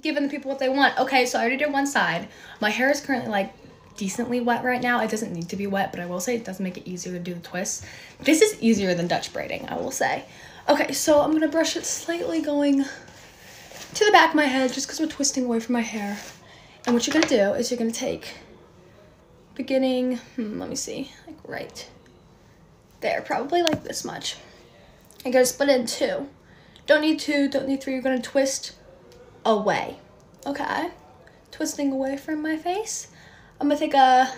giving the people what they want. Okay, so I already did one side. My hair is currently like decently wet right now. It doesn't need to be wet, but I will say it does make it easier to do the twists. This is easier than Dutch braiding, I will say. Okay, so I'm gonna brush it slightly going to the back of my head just because we're twisting away from my hair. And what you're gonna do is you're gonna take beginning, hmm, let me see, like right there, probably like this much. You're gonna split it in two. Don't need two, don't need three, you're gonna twist away, okay? Twisting away from my face. I'm gonna take a,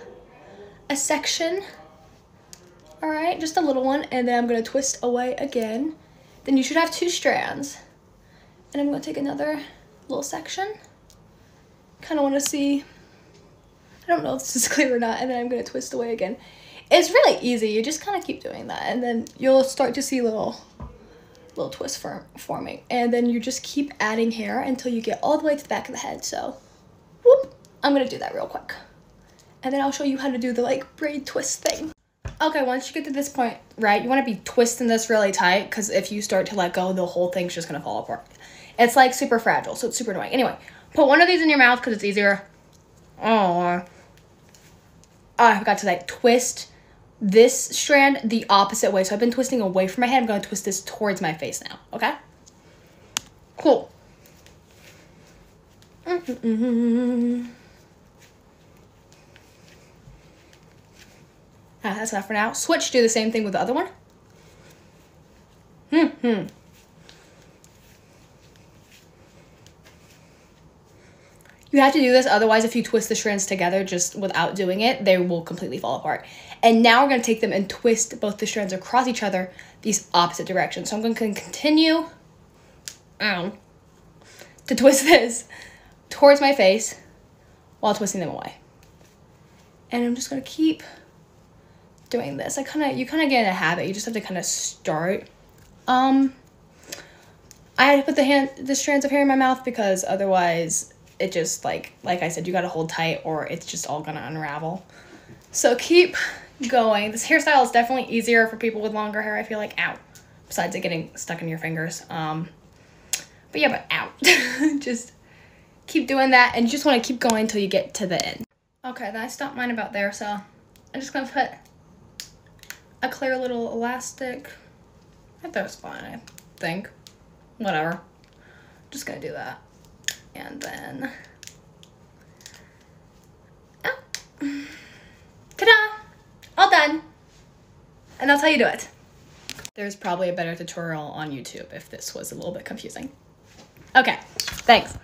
a section, all right, just a little one, and then I'm gonna twist away again. Then you should have two strands. And I'm gonna take another little section. Kind of wanna see, I don't know if this is clear or not, and then I'm gonna twist away again. It's really easy, you just kind of keep doing that, and then you'll start to see little little twists for, forming. And then you just keep adding hair until you get all the way to the back of the head. So, whoop, I'm gonna do that real quick and then I'll show you how to do the like braid twist thing. Okay, once you get to this point, right, you want to be twisting this really tight because if you start to let go, the whole thing's just to fall apart. It's like super fragile, so it's super annoying. Anyway, put one of these in your mouth because it's easier. Oh, I forgot to like twist this strand the opposite way. So I've been twisting away from my head. I'm going to twist this towards my face now, okay? Cool. Mm -mm -mm. Ah, that's enough for now. Switch, do the same thing with the other one. Hmm, hmm. You have to do this, otherwise if you twist the strands together just without doing it, they will completely fall apart. And now we're gonna take them and twist both the strands across each other, these opposite directions. So I'm gonna continue um, to twist this towards my face while twisting them away. And I'm just gonna keep doing this. I kind of, you kind of get in a habit. You just have to kind of start. Um, I had to put the hand, the strands of hair in my mouth because otherwise it just like, like I said, you got to hold tight or it's just all gonna unravel. So keep going. This hairstyle is definitely easier for people with longer hair. I feel like, ow, besides it getting stuck in your fingers. Um, but yeah, but out. just keep doing that and you just want to keep going until you get to the end. Okay, then I stopped mine about there, so I'm just gonna put a clear little elastic. I thought it was fine, I think. Whatever. Just gonna do that. And then, oh. ta-da! All done. And that's how you do it. There's probably a better tutorial on YouTube if this was a little bit confusing. Okay, thanks.